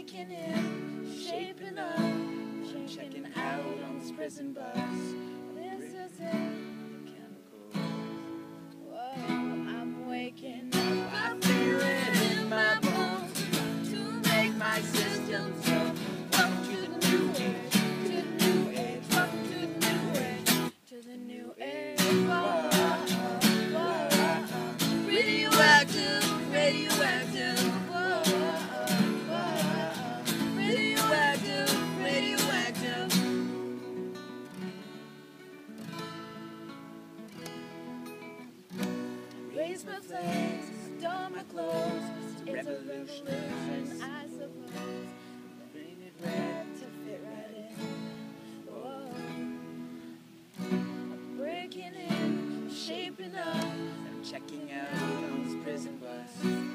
In, shaping up, checking out on this prison bus. This is it. Christmas is, stomach glows. It's a revolution, I suppose. Painted red to fit right in. Whoa. I'm breaking in, shaping up. I'm checking out on this prison bus.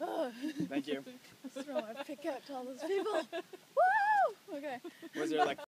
Oh. Thank you. I pick out all those people. Woo! Okay. Was there like